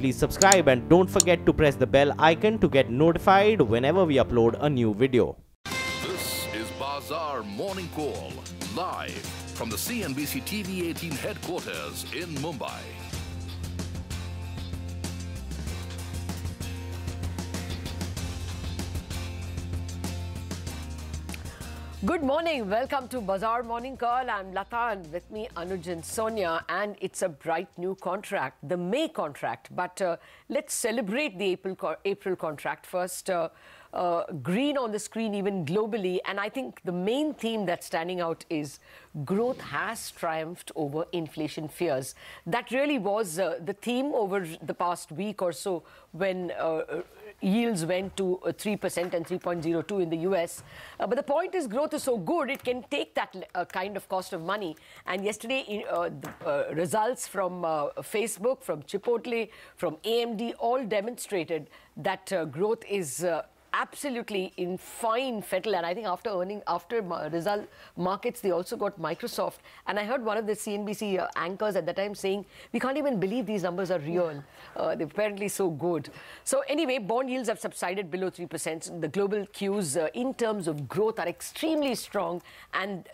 Please subscribe and don't forget to press the bell icon to get notified whenever we upload a new video. This is Bazaar Morning Call, live from the CNBC TV 18 headquarters in Mumbai. Good morning. Welcome to Bazaar Morning Call. I'm Lata and with me Anuj and Sonia and it's a bright new contract, the May contract. But uh, let's celebrate the April, co- April contract first. Uh, uh, green on the screen even globally and I think the main theme that's standing out is growth has triumphed over inflation fears. That really was uh, the theme over the past week or so when uh, yields went to uh, 3% and 3.02 in the US. Uh, but the point is, growth is so good, it can take that uh, kind of cost of money. And yesterday, uh, the uh, results from uh, Facebook, from Chipotle, from AMD all demonstrated that uh, growth is. Absolutely in fine fettle. And i think after earning after result markets they also got microsoft. And i heard one of the cnbc uh, anchors at the time saying we can't even believe these numbers are real. Uh, they're apparently so good. So anyway bond yields have subsided below 3% the global cues uh, in terms of growth are extremely strong. And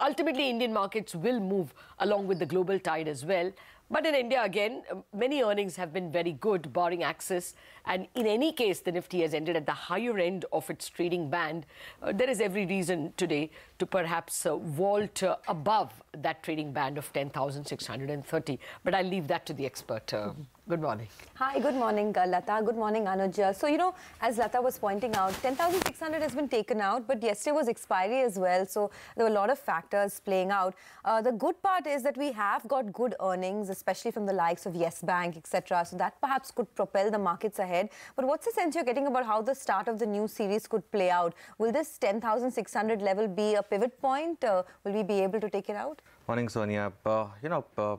ultimately indian markets will move along with the global tide as well but in India, again, many earnings have been very good, barring Axis. And in any case, the Nifty has ended at the higher end of its trading band. Uh, there is every reason today to perhaps uh, vault uh, above that trading band of 10,630. But I'll leave that to the expert. Uh, Good morning. Hi, good morning, uh, Lata. Good morning, Anuj. Uh, So, you know, as Lata was pointing out, 10,600 has been taken out, but yesterday was expiry as well. So, there were a lot of factors playing out. Uh, the good part is that we have got good earnings, especially from the likes of Yes Bank, etc. So, that perhaps could propel the markets ahead. But what's the sense you're getting about how the start of the new series could play out? Will this 10,600 level be a pivot point? Uh, will we be able to take it out? Morning, Sonia. Uh, you know, uh,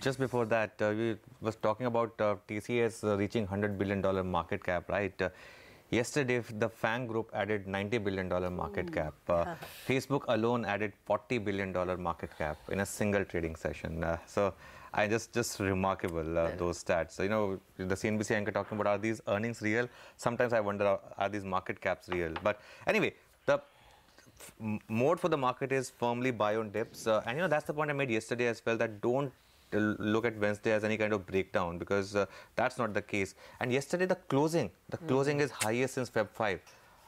just before that, uh, we was talking about uh, TCS uh, reaching $100 billion market cap, right? Uh, yesterday, the FANG group added $90 billion market cap. Uh, Facebook alone added $40 billion market cap in a single trading session. Uh, so, I just just remarkable uh, those stats. So, you know, the CNBC anchor talking about are these earnings real? Sometimes I wonder are, are these market caps real? But anyway, the mode for the market is firmly buy on dips. Uh, and you know, that's the point I made yesterday as well that don't uh, look at Wednesday as any kind of breakdown because uh, that's not the case. And yesterday, the closing, the closing is highest since Feb 5.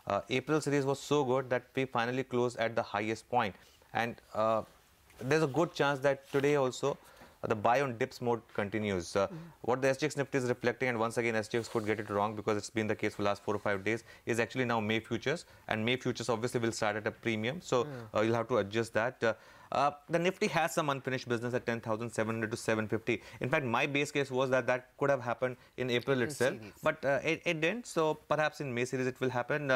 Uh, April series was so good that we finally closed at the highest point. And uh, there's a good chance that today also the buy on dips mode continues. Uh, What the SGX Nifty is reflecting, and once again SGX could get it wrong because it's been the case for the last four or five days, is actually now May futures, and May futures obviously will start at a premium, so uh, you'll have to adjust that. Uh, uh, the Nifty has some unfinished business at 10,700 to 750. In fact, my base case was that that could have happened in April itself, but uh, it, it didn't. So perhaps in May series it will happen.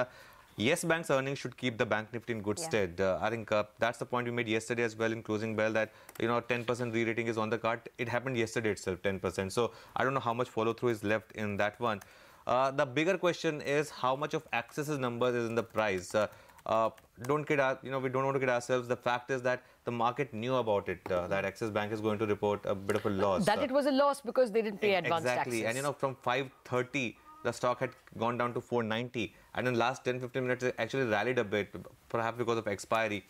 Uh, Yes Bank's earnings should keep the bank nifty in good Yeah. stead. Uh, I think uh, that's the point we made yesterday as well in closing bell that you know 10% re-rating is on the card. It happened yesterday itself, 10%. So I don't know how much follow through is left in that one. Uh, the bigger question is how much of Axis's numbers is in the price. Uh, uh, don't kid our, you know we don't want to kid ourselves. The fact is that the market knew about it uh, that Axis Bank is going to report a bit of a loss. That Uh, it was a loss because they didn't pay advance exactly. taxes. And you know, from 530, the stock had gone down to 490. And in the last 10 15 minutes, it actually rallied a bit, perhaps because of expiry.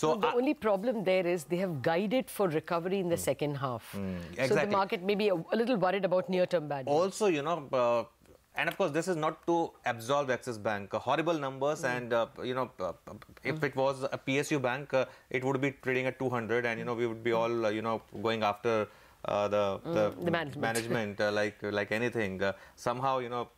So, No, the I- only problem there is they have guided for recovery in the second half. So the Hmm. market may be a, a little worried about near-term bad news. also, you know, uh, and of course, this is not to absolve Axis Bank. Uh, horrible numbers, Hmm. and uh, you know, uh, if it was a PSU bank, uh, it would be trading at 200, and you know, we would be all, uh, you know, going after. Uh, the the, Hmm. the management. management, uh, like like anything uh, somehow you know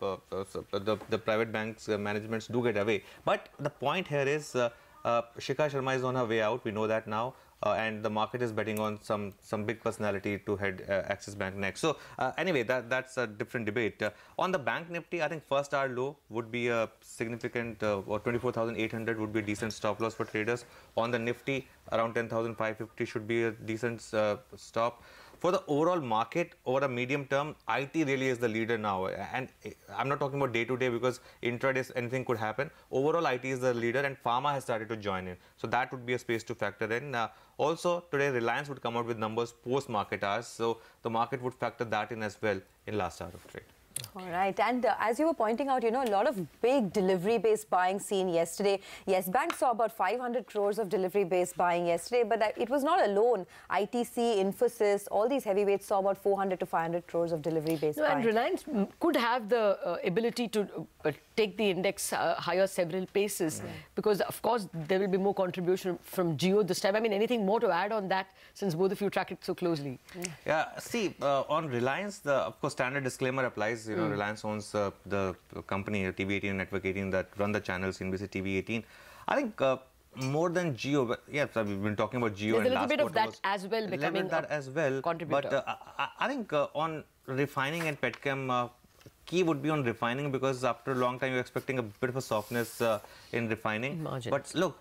the the private banks uh, managements do get away but the point here is uh, uh, Shikha Sharma is on her way out we know that now uh, and the market is betting on some some big personality to head uh, Axis Bank next. So uh, anyway, that that's a different debate. Uh, on the Bank Nifty, I think first hour low would be a significant, uh, or 24,800 would be a decent stop loss for traders. On the Nifty, around 10,550 should be a decent uh, stop. For the overall market over a medium term, IT really is the leader now. And I'm not talking about day to day because intraday anything could happen. Overall, IT is the leader, and pharma has started to join in. So that would be a space to factor in. Uh, also, today Reliance would come out with numbers post market hours, so the market would factor that in as well in last hour of trade. All right, and uh, as you were pointing out, you know, a lot of big delivery-based buying seen yesterday. Yes, Bank saw about 500 crores of delivery-based buying yesterday, but that, it was not alone. ITC, Infosys, all these heavyweights saw about 400 to 500 crores of delivery-based no, buying. And Reliance could have the uh, ability to uh, take the index uh, higher several paces mm. because, of course, there will be more contribution from Jio this time. I mean, anything more to add on that since both of you track it so closely? Yeah, yeah see, uh, on Reliance, the, of course, standard disclaimer applies you know, mm. Reliance owns uh, the company, TV18 Network 18, that run the channels, NBC TV 18. I think uh, more than Jio, but yes, we've been talking about Jio. There's a little bit of that as well becoming that as well. Contributor. But uh, I, I, think uh, on refining and petchem, uh, key would be on refining because after a long time you're expecting a bit of a softness uh, in refining. Margins. But look,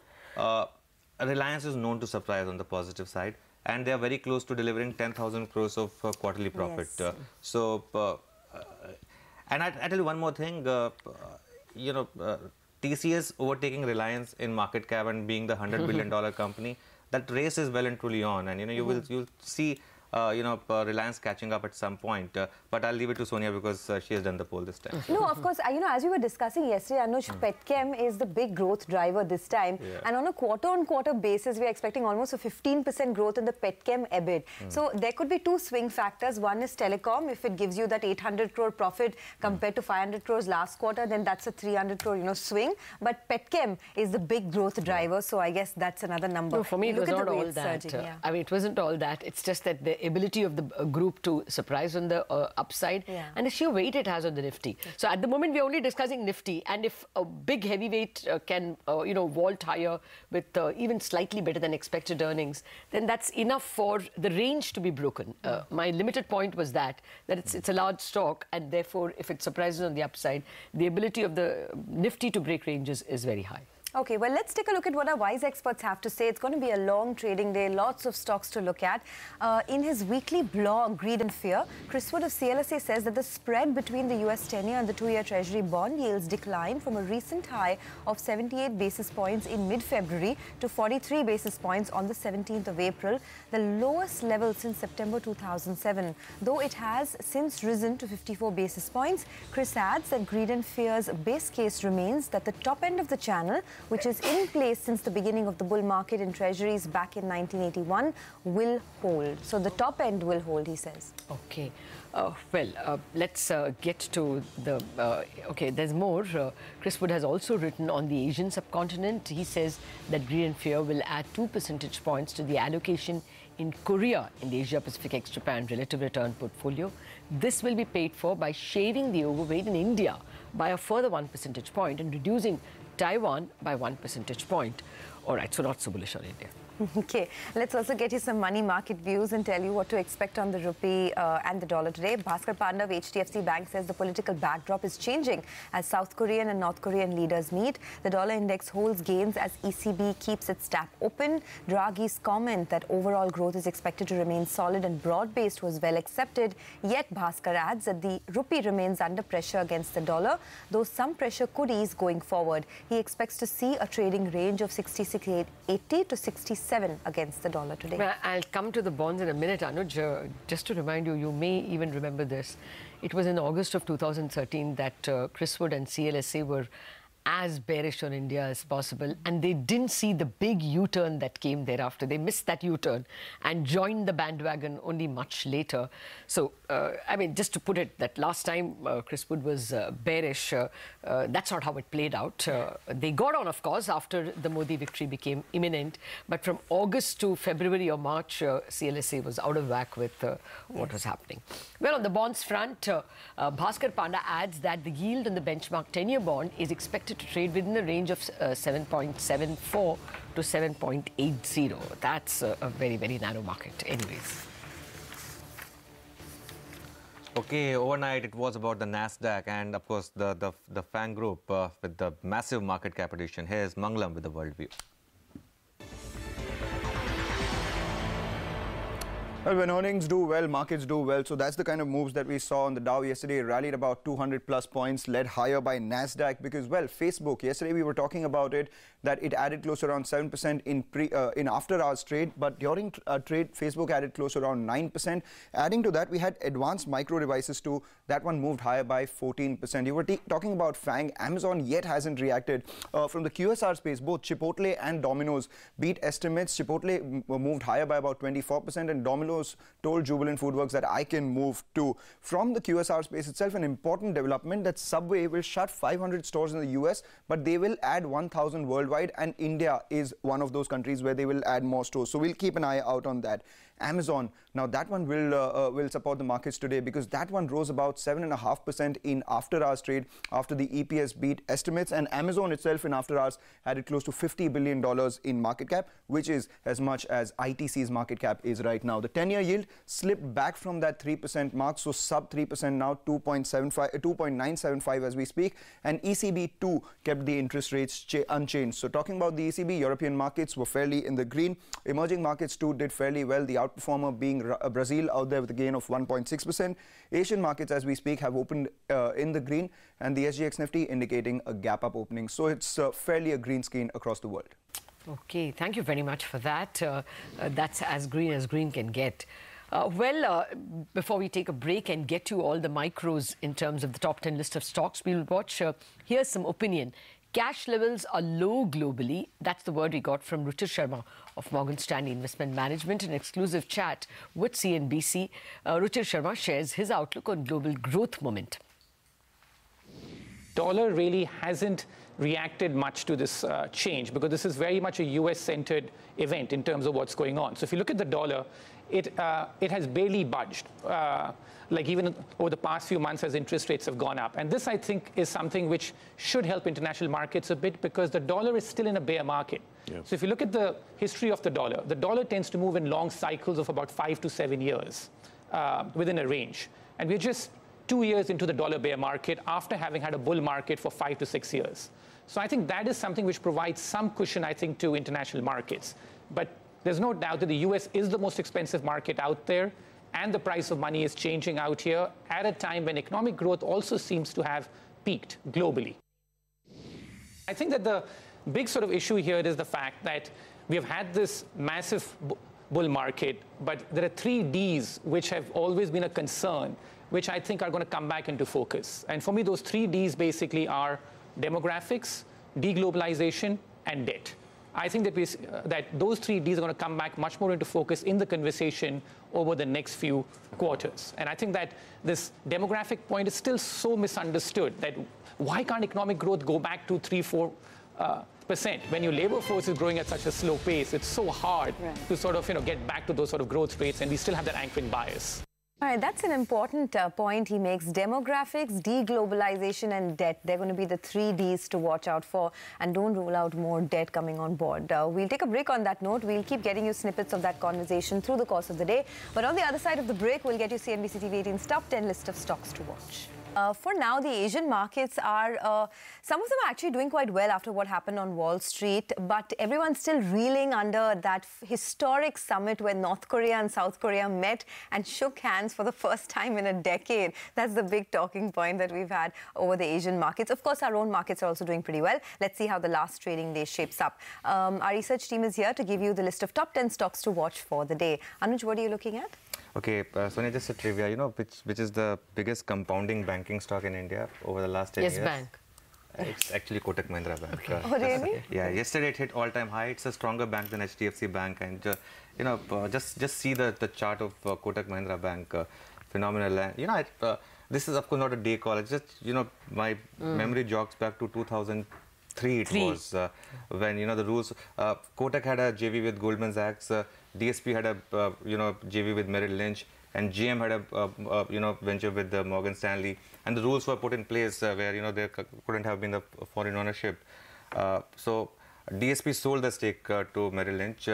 Reliance is known to surprise on the positive side and they are very close to delivering 10,000 crores of uh, quarterly profit. Yes. Uh, so, uh, and I, I tell you one more thing, you know, TCS overtaking Reliance in market cap and being the $100 billion company, that race is well and truly on. And, you know, you mm -hmm. will you'll see uh, you know, uh, Reliance catching up at some point. Uh, but I'll leave it to Sonia because uh, she has done the poll this time. No, of course, uh, you know, as we were discussing yesterday, Anuj, mm. Petchem is the big growth driver this time. Yeah. And on a quarter-on-quarter -quarter basis, we're expecting almost a 15% growth in the Petchem EBIT. Mm. So there could be two swing factors. One is telecom. If it gives you that 800 crore profit compared mm. to 500 crores last quarter, then that's a 300 crore, you know, swing. But Petchem is the big growth driver. So I guess that's another number. No, for me, it was not all that. Surging, yeah. I mean, it wasn't all that. It's just that the ability of the uh, group to surprise on the uh, upside yeah. and the sheer weight it has on the Nifty. So at the moment, we're only discussing Nifty. And if a big heavyweight uh, can, uh, you know, vault higher with uh, even slightly better than expected earnings, then that's enough for the range to be broken. Uh, my limited point was that, that it's, it's a large stock. And therefore, if it surprises on the upside, the ability of the Nifty to break ranges is very high. Okay, well, let's take a look at what our wise experts have to say. It's going to be a long trading day, lots of stocks to look at. Uh, in his weekly blog, Greed and Fear, Chris Wood of CLSA says that the spread between the US 10-year and the two-year Treasury bond yields declined from a recent high of 78 basis points in mid-February to 43 basis points on the 17th of April, the lowest level since September 2007. Though it has since risen to 54 basis points, Chris adds that Greed and Fear's base case remains that the top end of the channel which is in place since the beginning of the bull market in treasuries back in 1981, will hold. So the top end will hold, he says. Okay. Uh, well, uh, let's uh, get to the... Uh, okay, there's more. Uh, Chris Wood has also written on the Asian subcontinent. He says that Greed and Fear will add two percentage points to the allocation in Korea in the Asia-Pacific ex-Japan relative return portfolio. This will be paid for by shaving the overweight in India by a further one percentage point and reducing Taiwan by one percentage point. All right, so not so bullish on India. Okay, let's also get you some money market views and tell you what to expect on the rupee uh, and the dollar today. Bhaskar of HDFC Bank says the political backdrop is changing as South Korean and North Korean leaders meet. The dollar index holds gains as ECB keeps its tap open. Draghi's comment that overall growth is expected to remain solid and broad-based was well accepted. Yet Bhaskar adds that the rupee remains under pressure against the dollar, though some pressure could ease going forward. He expects to see a trading range of 66.80 to 66 seven against the dollar today. I'll come to the bonds in a minute, Anuj. Uh, just to remind you, you may even remember this. It was in August of 2013 that uh, Chris Wood and CLSA were as bearish on India as possible. And they didn't see the big U-turn that came thereafter. They missed that U-turn and joined the bandwagon only much later. So, uh, I mean, just to put it, that last time uh, Chris Wood was uh, bearish, uh, uh, that's not how it played out. Uh, they got on, of course, after the Modi victory became imminent. But from August to February or March, CLSA was out of whack with what was happening. Well, on the bonds front, Bhaskar Panda adds that the yield on the benchmark 10-year bond is expected to trade within the range of uh, 7.74 to 7.80. That's a, a very, very narrow market anyways. Okay, overnight it was about the Nasdaq and of course the the, the FANG group uh, with the massive market cap addition. Here's Mangalam with the world view. Well, when earnings do well, markets do well. So that's the kind of moves that we saw on the Dow yesterday. Rallied about 200 plus points, led higher by Nasdaq because, well, Facebook. Yesterday we were talking about it that it added close around 7% in pre uh, in after hours trade, but during uh, trade, Facebook added close around 9%. Adding to that, we had advanced micro devices too. That one moved higher by 14%. You were talking about Fang. Amazon yet hasn't reacted uh, from the QSR space. Both Chipotle and Domino's beat estimates. Chipotle moved higher by about 24%, and Domino's told Jubilant Foodworks that I can move to. From the QSR space itself, an important development that Subway will shut 500 stores in the US, but they will add 1,000 worldwide, and India is one of those countries where they will add more stores. So we'll keep an eye out on that. Amazon, now that one will uh, uh, will support the markets today because that one rose about 7.5% in after hours trade after the EPS beat estimates. And Amazon itself in after hours added close to $50 billion in market cap, which is as much as ITC's market cap is right now. The 10 year yield slipped back from that 3% mark, so sub 3% now, 2.75, 2.975 as we speak. And ECB too kept the interest rates unchanged. So talking about the ECB, European markets were fairly in the green. Emerging markets too did fairly well. The outperformer being uh, Brazil out there with a gain of 1.6%. Asian markets, as we speak, have opened uh, in the green, and the SGX Nifty indicating a gap up opening. So it's uh, fairly a green screen across the world. Okay, thank you very much for that. Uh, uh, that's as green as green can get. Uh, well, uh, before we take a break and get to all the micros in terms of the top 10 list of stocks, we'll watch. Uh, here's some opinion. Cash levels are low globally. That's the word we got from Ruchir Sharma of Morgan Stanley Investment Management. An exclusive chat with CNBC. Uh, Ruchir Sharma shares his outlook on global growth momentum. Dollar really hasn't reacted much to this uh, change because this is very much a US centered event in terms of what's going on. So if you look at the dollar, it, uh, it has barely budged. Uh, like even over the past few months as interest rates have gone up. And this, I think, is something which should help international markets a bit because the dollar is still in a bear market. Yeah. So if you look at the history of the dollar, the dollar tends to move in long cycles of about five to seven years uh, within a range. And we're just two years into the dollar bear market after having had a bull market for five to six years. So I think that is something which provides some cushion, I think, to international markets. But there's no doubt that the US is the most expensive market out there and the price of money is changing out here at a time when economic growth also seems to have peaked globally. I think that the big sort of issue here is the fact that we have had this massive bull market, but there are three Ds which have always been a concern, which I think are going to come back into focus. And for me, those three Ds basically are demographics, deglobalization, and debt. I think that, we, uh, that those three Ds are going to come back much more into focus in the conversation over the next few quarters. And I think that this demographic point is still so misunderstood that why can't economic growth go back to 3, 4 uh, percent when your labor force is growing at such a slow pace? It's so hard right. to sort of you know get back to those sort of growth rates, and we still have that anchoring bias. All right, that's an important uh, point he makes. Demographics, deglobalization, and debt. They're going to be the three Ds to watch out for. And don't rule out more debt coming on board. Uh, we'll take a break on that note. We'll keep getting you snippets of that conversation through the course of the day. But on the other side of the break, we'll get you CNBC TV 18's top 10 list of stocks to watch. Uh, for now, the Asian markets are, uh, some of them are actually doing quite well after what happened on Wall Street, but everyone's still reeling under that historic summit where North Korea and South Korea met and shook hands for the first time in a decade. That's the big talking point that we've had over the Asian markets. Of course, our own markets are also doing pretty well. Let's see how the last trading day shapes up. Um, our research team is here to give you the list of top 10 stocks to watch for the day. Anuj, what are you looking at? Okay, uh, Sonia, just a trivia. You know, which which is the biggest compounding banking stock in India over the last 10 yes, years? Yes, Bank. It's actually Kotak Mahindra Bank. Okay. Uh, oh, really? Yeah, yesterday it hit all-time high. It's a stronger bank than HDFC Bank. And, uh, you know, uh, just just see the, the chart of uh, Kotak Mahindra Bank. Uh, phenomenal. And, you know, it, uh, this is, of course, not a day call. It's just, you know, my mm. memory jogs back to 2003 it Three. was when, you know, the rules. Kotak had a JV with Goldman Sachs. DSP had a, you know, JV with Merrill Lynch and JM had a, a, a you know venture with the Morgan Stanley, and the rules were put in place uh, where you know there couldn't have been the foreign ownership. Uh, so DSP sold the stake uh, to Merrill Lynch,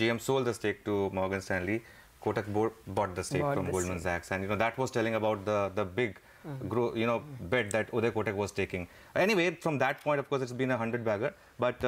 JM sold the stake to Morgan Stanley. Kotak bought the stake bought from the Goldman stake. Sachs, and you know that was telling about the the big, mm. grow, you know, mm. bet that Uday Kotak was taking. Anyway, from that point, of course, it's been a hundred bagger, but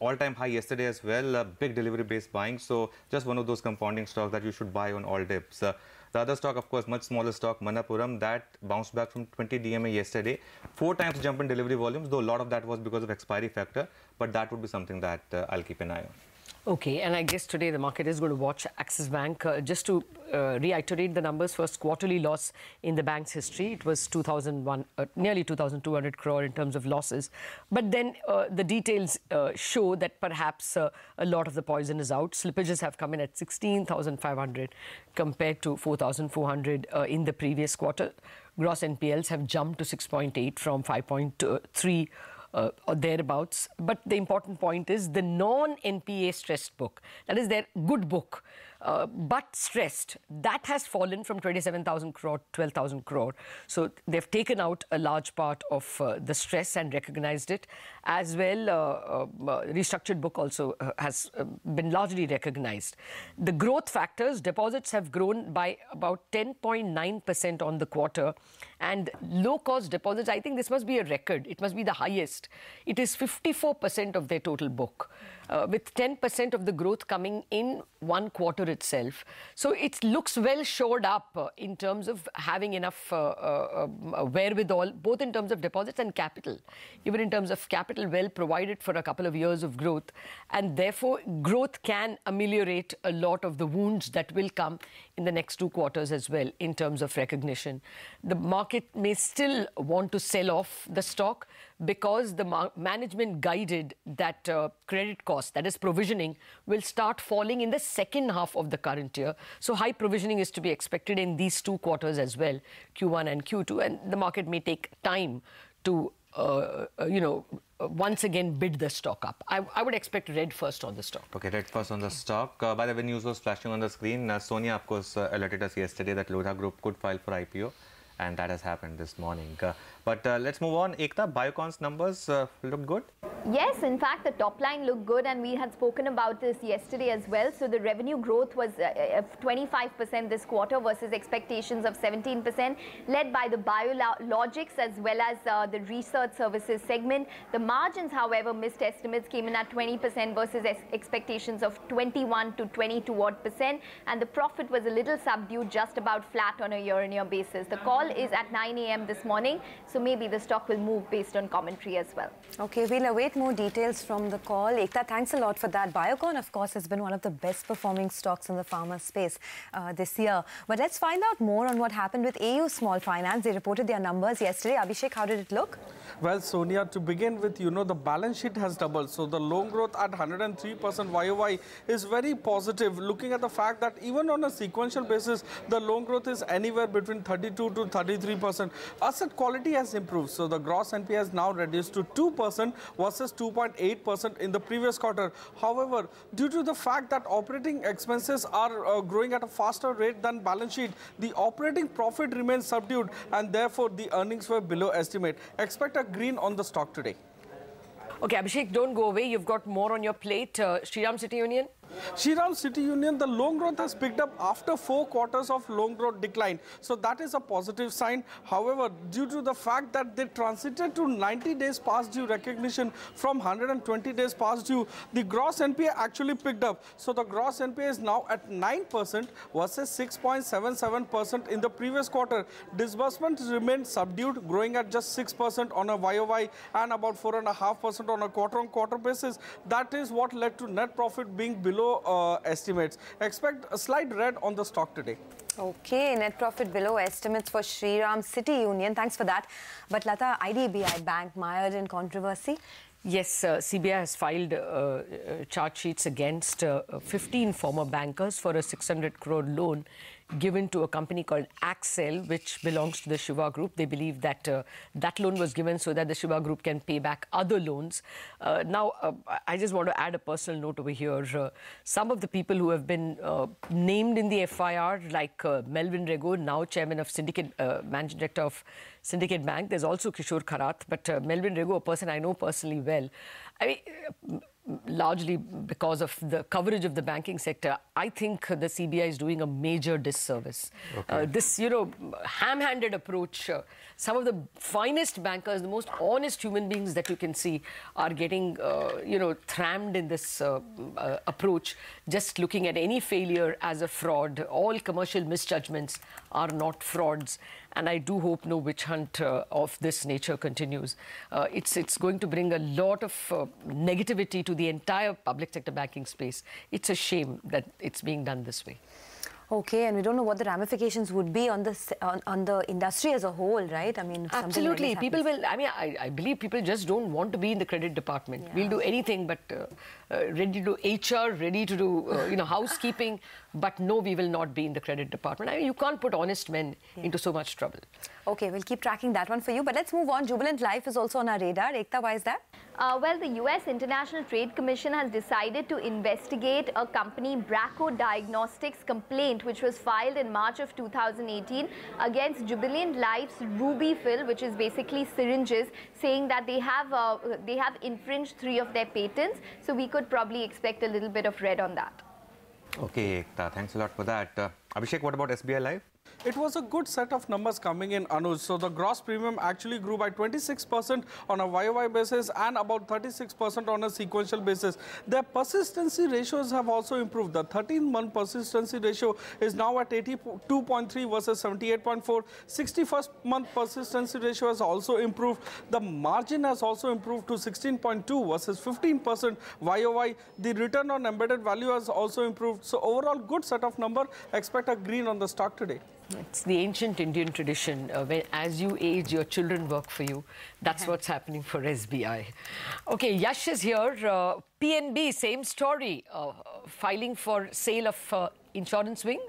all-time high yesterday as well, big delivery-based buying. So just one of those compounding stocks that you should buy on all dips. Uh, the other stock, of course, much smaller stock, Manappuram, that bounced back from 20 DMA yesterday. Four times jump in delivery volumes, though a lot of that was because of expiry factor. But that would be something that uh, I'll keep an eye on. Okay, and I guess today the market is going to watch Axis Bank. Uh, just to uh, reiterate the numbers, first quarterly loss in the bank's history, it was 2001, uh, nearly 2,200 crore in terms of losses. But then uh, the details uh, show that perhaps uh, a lot of the poison is out. Slippages have come in at 16,500 compared to 4,400 in the previous quarter. Gross NPLs have jumped to 6.8 from 5.3 uh, or thereabouts. But the important point is the non-NPA stressed book, that is their good book, uh, but stressed, that has fallen from 27,000 crore to 12,000 crore. So they've taken out a large part of uh, the stress and recognized it. As well, uh, uh, restructured book also uh, has been largely recognized. The growth factors, deposits have grown by about 10.9% on the quarter. And low cost deposits, I think this must be a record. It must be the highest. It is 54% of their total book uh, with 10% of the growth coming in one quarter itself. So it looks well shored up uh, in terms of having enough uh, uh, uh, wherewithal, both in terms of deposits and capital. Even in terms of capital, well provided for a couple of years of growth. And therefore, growth can ameliorate a lot of the wounds that will come in the next two quarters as well in terms of recognition. The market may still want to sell off the stock because the ma management guided that uh, credit cost, that is provisioning, will start falling in the second half of the current year. So high provisioning is to be expected in these two quarters as well, Q1 and Q2, and the market may take time to, uh, uh, you know, uh, once again bid the stock up. I, I, would expect red first on the stock. Okay, red first on the stock. Uh, by the way, news was flashing on the screen. Uh, Sonia, of course, uh, alerted us yesterday that Lodha Group could file for IPO and that has happened this morning. Uh, but uh, let's move on. Ekta, Biocon's numbers uh, look good? Yes, in fact, the top line looked good, and we had spoken about this yesterday as well. So the revenue growth was 25% uh, this quarter versus expectations of 17%, led by the biologics as well as uh, the research services segment. The margins, however, missed estimates, came in at 20% versus expectations of 21 to 22 odd percent, and the profit was a little subdued, just about flat on a year-on-year -year basis. The call is at 9 a.m. this morning, so maybe the stock will move based on commentary as well. Okay, we'll await more details from the call. Ekta, thanks a lot for that. Biocon, of course, has been one of the best performing stocks in the pharma space uh, this year. But let's find out more on what happened with AU Small Finance. They reported their numbers yesterday. Abhishek, how did it look? Well, Sonia, to begin with, you know, the balance sheet has doubled. So the loan growth at 103% YOY is very positive, looking at the fact that even on a sequential basis, the loan growth is anywhere between 32 to 33%. Asset quality has improved. So the gross NPA has now reduced to 2% versus 2.8% in the previous quarter. However, due to the fact that operating expenses are uh, growing at a faster rate than balance sheet, the operating profit remains subdued and therefore the earnings were below estimate. Expect a green on the stock today. Okay, Abhishek, don't go away. You've got more on your plate. Uh, Shriram City Union? Shriram City Union, the loan growth has picked up after four quarters of loan growth decline. So that is a positive sign. However, due to the fact that they transited to 90 days past due recognition from 120 days past due, the gross NPA actually picked up. So the gross NPA is now at 9% versus 6.77% in the previous quarter. Disbursements remained subdued, growing at just 6% on a YOY and about 4.5% on a quarter-on-quarter -quarter basis. That is what led to net profit being below below uh, estimates. Expect a slight red on the stock today. Okay, net profit below estimates for Shriram City Union. Thanks for that. But Lata, IDBI Bank mired in controversy. Yes, uh, CBI has filed uh, uh, charge sheets against uh, 15 former bankers for a 600 crore loan given to a company called Aircel, which belongs to the Siva Group. They believe that uh, that loan was given so that the Siva Group can pay back other loans. Uh, now, uh, I just want to add a personal note over here. Uh, some of the people who have been uh, named in the FIR, like uh, Melvin Rego, now chairman of Syndicate, managing director of Syndicate Bank. There's also Kishore Kharat, but Melvin Rego, a person I know personally well. I mean, largely because of the coverage of the banking sector, I think the CBI is doing a major disservice. Uh, this, you know, ham-handed approach, uh, some of the finest bankers, the most honest human beings that you can see are getting, uh, you know, trammed in this uh, uh, approach, just looking at any failure as a fraud. All commercial misjudgments are not frauds and I do hope no witch hunt uh, of this nature continues. Uh, it's, it's going to bring a lot of uh, negativity to the entire public sector banking space. It's a shame that it's being done this way. Okay, and we don't know what the ramifications would be on the on, on the industry as a whole, right? I mean, if something like Absolutely. People will, I mean, I, I believe people just don't want to be in the credit department. We'll do anything but uh, uh, ready to do HR, ready to do, uh, you know, housekeeping. But no, we will not be in the credit department. I mean, you can't put honest men into so much trouble. Okay, we'll keep tracking that one for you. But let's move on. Jubilant Life is also on our radar. Ekta, why is that? Uh, well, the US International Trade Commission has decided to investigate a company, Bracco Diagnostics, complaint which was filed in March of 2018 against Jubilant Life's Ruby Fill, which is basically syringes, saying that they have uh, they have infringed three of their patents. So we could probably expect a little bit of red on that. Okay, Ekta, thanks a lot for that. Uh, Abhishek, what about SBI Life? It was a good set of numbers coming in, Anuj. So the gross premium actually grew by 26% on a YOY basis and about 36% on a sequential basis. Their persistency ratios have also improved. The 13-month persistency ratio is now at 82.3 versus 78.4. 61st month persistency ratio has also improved. The margin has also improved to 16.2 versus 15% YOY. The return on embedded value has also improved. So overall, good set of number. Expect a green on the stock today. It's the ancient Indian tradition. Uh, when, as you age, your children work for you. That's what's happening for SBI. Okay, Yash is here. Uh, PNB, same story. Uh, filing for sale of uh, insurance wing.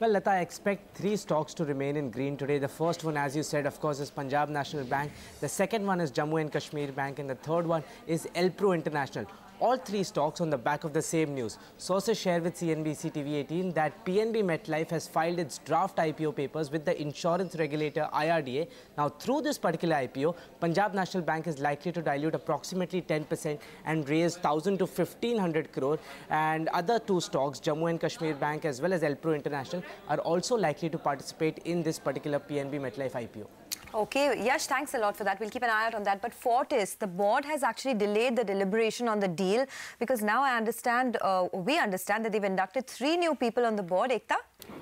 Well, Lata, I expect three stocks to remain in green today. The first one, as you said, of course, is Punjab National Bank. The second one is Jammu and Kashmir Bank. And the third one is Elpro International. All three stocks on the back of the same news. Sources share with CNBC TV 18 that PNB MetLife has filed its draft IPO papers with the insurance regulator IRDA. Now, through this particular IPO, Punjab National Bank is likely to dilute approximately 10% and raise 1,000 to 1,500 crore. And other two stocks, Jammu and Kashmir Bank as well as Elpro International, are also likely to participate in this particular PNB MetLife IPO. Okay, Yash, thanks a lot for that. We'll keep an eye out on that. But Fortis, the board has actually delayed the deliberation on the deal because now I understand, uh, we understand that they've inducted three new people on the board. Ekta?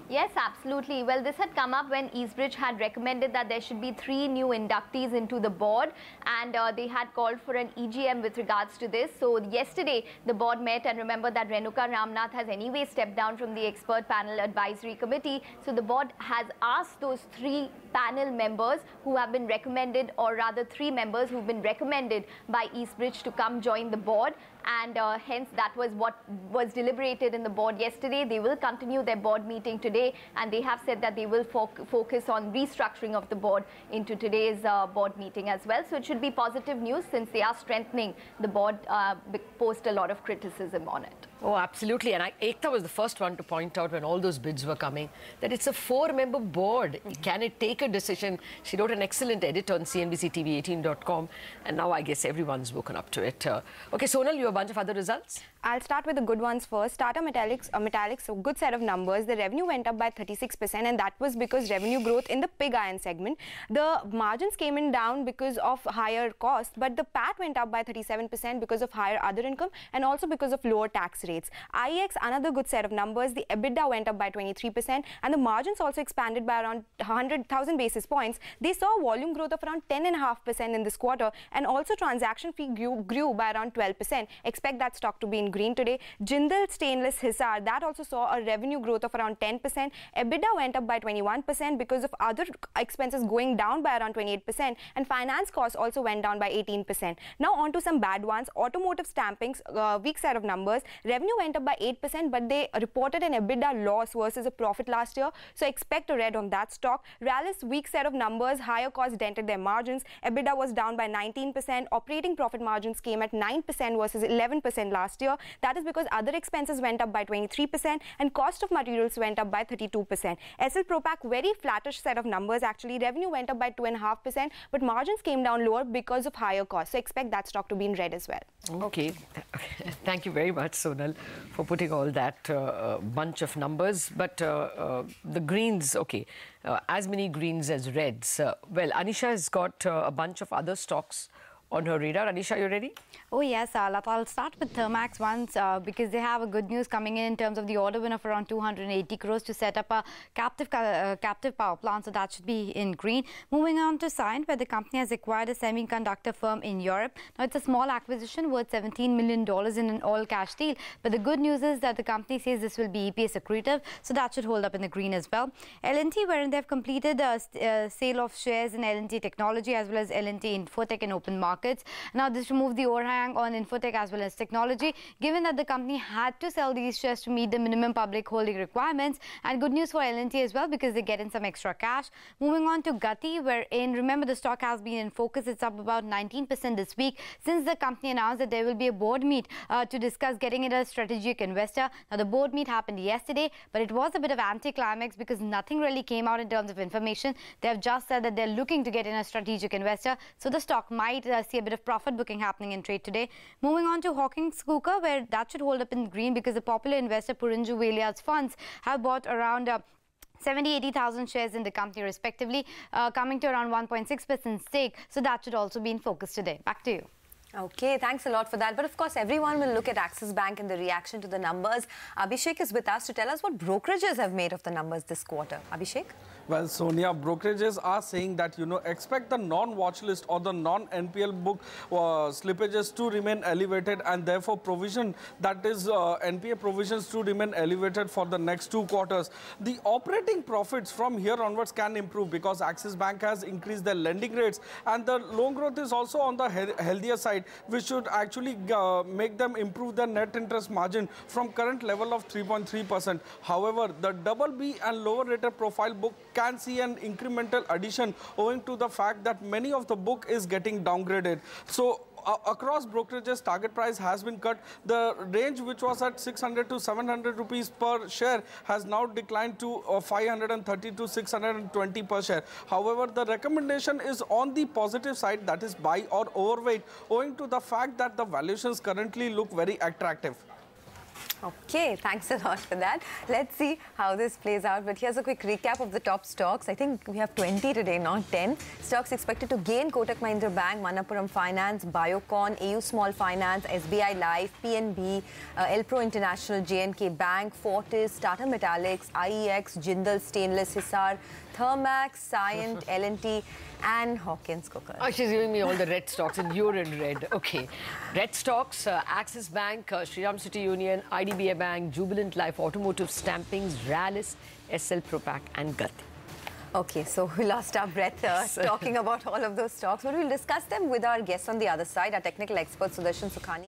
Yes, absolutely. Well, this had come up when Eastbridge had recommended that there should be three new inductees into the board, and uh, they had called for an EGM with regards to this. So yesterday, the board met, and remember that Renuka Ramnath has anyway stepped down from the expert panel advisory committee. So the board has asked those three panel members who have been recommended, or rather three members who've been recommended by Eastbridge to come join the board and uh, hence that was what was deliberated in the board yesterday. They will continue their board meeting today and they have said that they will foc focus on restructuring of the board into today's uh, board meeting as well. So it should be positive news since they are strengthening the board uh, post a lot of criticism on it. Oh, absolutely. And I, Ekta was the first one to point out when all those bids were coming that it's a four-member board. Can it take a decision? She wrote an excellent edit on CNBC-TV18.com, and now I guess everyone's woken up to it. Uh, okay, Sonal, you a bunch of other results. I'll start with the good ones first. Tata Metaliks, uh, Metaliks, a good set of numbers. The revenue went up by 36%, and that was because revenue growth in the pig iron segment. The margins came in down because of higher cost, but the PAT went up by 37% because of higher other income and also because of lower tax rates. IEX, another good set of numbers. The EBITDA went up by 23%, and the margins also expanded by around 100,000 basis points. They saw volume growth of around 10.5% in this quarter, and also transaction fee grew, grew by around 12%. Expect that stock to be in green today. Jindal Stainless Hisar, that also saw a revenue growth of around 10%. EBITDA went up by 21% because of other expenses going down by around 28%, and finance costs also went down by 18%. Now on to some bad ones. Automotive stampings, uh, weak set of numbers. Revenue went up by 8%, but they reported an EBITDA loss versus a profit last year. So expect a red on that stock. Rallis, weak set of numbers, higher costs dented their margins. EBITDA was down by 19%. Operating profit margins came at 9% versus 11% last year. That is because other expenses went up by 23% and cost of materials went up by 32%. Essel Propack, very flattish set of numbers actually. Revenue went up by 2.5%, but margins came down lower because of higher costs. So expect that stock to be in red as well. Okay. Thank you very much, Sonal, for putting all that uh, uh, bunch of numbers. But uh, uh the greens, okay, uh, as many greens as reds. Uh, well, Anisha has got a bunch of other stocks on her radar. Anisha, you ready? Oh, yes, uh, I'll start with Thermax once uh, because they have a good news coming in in terms of the order win of around 280 crores to set up a captive uh, captive power plant. So that should be in green. Moving on to Cyient, where the company has acquired a semiconductor firm in Europe. Now, it's a small acquisition worth $17 million in an all-cash deal. But the good news is that the company says this will be EPS accretive. So that should hold up in the green as well. L&T, wherein they've completed a, a sale of shares in L&T Technology as well as L&T Infotech and open markets. Now, this removed the overhang on Infotech as well as technology, given that the company had to sell these shares to meet the minimum public holding requirements. And good news for L&T as well because they get in some extra cash. Moving on to Gati, wherein remember the stock has been in focus. It's up about 19% this week since the company announced that there will be a board meet uh, to discuss getting it a strategic investor. Now the board meet happened yesterday, but it was a bit of anticlimax because nothing really came out in terms of information. They have just said that they're looking to get in a strategic investor, so the stock might uh, see a bit of profit booking happening in trade today. Moving on to Hawkins Cookers, where that should hold up in green because the popular investor Porinju Veliyath's funds have bought around uh, 70, 80,000 shares in the company respectively, uh, coming to around 1.6% stake. So that should also be in focus today. Back to you. Okay, thanks a lot for that. But of course, everyone will look at Axis Bank and the reaction to the numbers. Abhishek is with us to tell us what brokerages have made of the numbers this quarter. Abhishek? Well, Sonia, brokerages are saying that, you know, expect the non-watch list or the non-NPL book uh, slippages to remain elevated and therefore provision, that is uh, NPA provisions to remain elevated for the next two quarters. The operating profits from here onwards can improve because Axis Bank has increased their lending rates and the loan growth is also on the he healthier side, which should actually uh, make them improve their net interest margin from current level of 3.3%. However, the double B and lower rated profile book can see an incremental addition owing to the fact that many of the book is getting downgraded. So across brokerages target price has been cut. The range which was at 600 to 700 rupees per share has now declined to uh, 530 to 620 per share. However the recommendation is on the positive side that is buy or overweight owing to the fact that the valuations currently look very attractive Okay, thanks a lot for that. Let's see how this plays out. But here's a quick recap of the top stocks. I think we have 20 today, not 10. Stocks expected to gain Kotak Mahindra Bank, Manappuram Finance, Biocon, AU Small Finance, SBI Life, PNB, uh, Elpro International, JNK Bank, Fortis, Tata Metaliks, IEX, Jindal Stainless, Hisar, Thermax, Cyient, L&T, and Hawkins Cookers. Oh, she's giving me all the red stocks and you're in red. Okay. Red stocks, uh, Axis Bank, uh, Shriram City Union, IDBI Bank, Jubilant Life, Automotive Stampings, Rallis, Essel Propack and Gati. Okay, so we lost our breath uh, talking about all of those stocks, but we'll discuss them with our guests on the other side, our technical expert Sudarshan Sukhani.